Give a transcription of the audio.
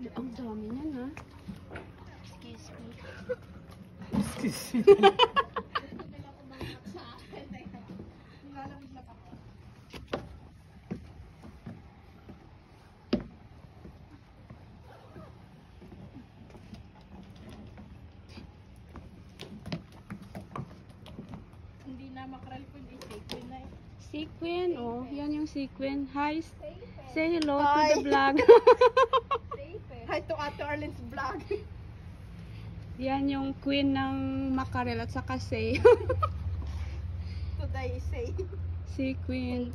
Ang dami niyan ha. Excuse me. Excuse me. Eh. Sequin, oh. Yan yung sequin. Hi. Say hello to Hi. the vlog. Hi to Ate Arlene's vlog. Yan yung queen ng mackerel at saka say. Today say. Sequin.